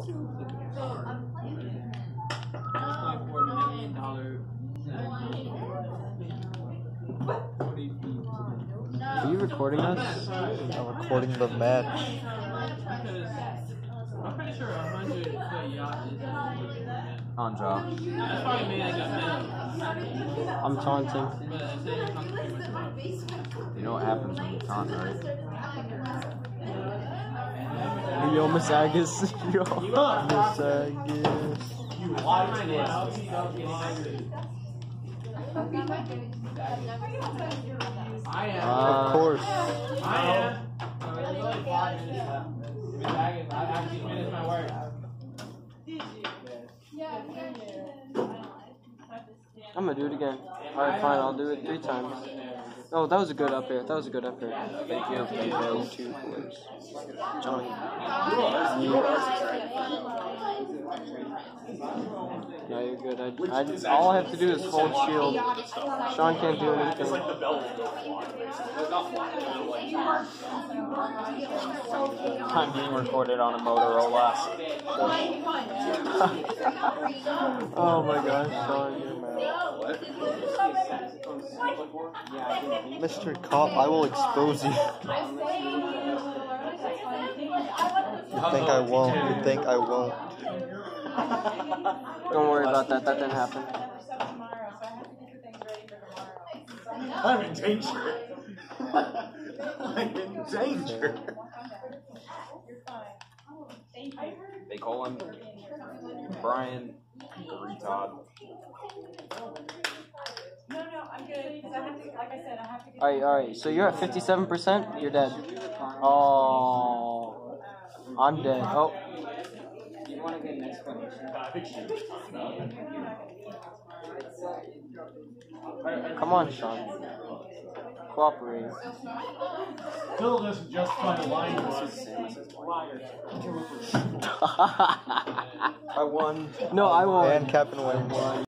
Are you recording us? I'm recording the match. Because I'm pretty sure a hundred foot yacht is. On Jaw. That's probably made like a minimum. I'm taunting. But I'm saying I'm pretty much about. You know what happens when you taunt, right? Yo, Miss Agus. Yo, Miss Agus. I am. Of course. I am. There's only five minutes left. I can- actually finished my work. I'm gonna do it again. Alright, fine, I'll do it three times. Oh, that was a good up air. That was a good up air. Thank you. Thank you. Two points. Johnny. Yeah, you're good. I, I, all I have to do is hold shield. Sean can't do anything. I'm being recorded on a Motorola. oh my gosh, Sean, you're mad. Mr. Cop, I will expose you. You think I won't. You think I won't. Don't worry about that. That didn't happen. I'm in danger. I'm in danger. They call him Brian Retard. No, no, I'm good. I have to, like I said, I have to. Alright, alright. So you're at 57%? You're dead. Oh. I'm dead. Oh. You want to get an explanation? Come on, Sean. Cooperate. Phil doesn't justify the line to us. Liar. I won. no, I won't. And Cappyn wins.